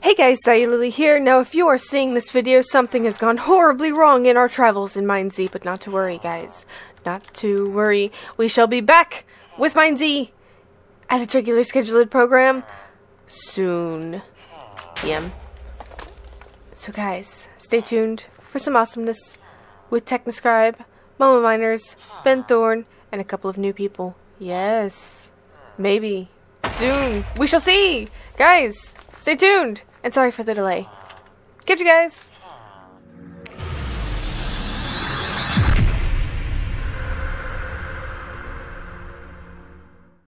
Hey guys, Lily here. Now, if you are seeing this video, something has gone horribly wrong in our travels in MineZ, but not to worry, guys. Not to worry. We shall be back with MineZ at its regular scheduled program soon. PM. So, guys, stay tuned for some awesomeness with Technoscribe, Mama Miners, Ben Thorne, and a couple of new people. Yes. Maybe. Soon. We shall see! Guys, stay tuned! And sorry for the delay. Catch you guys!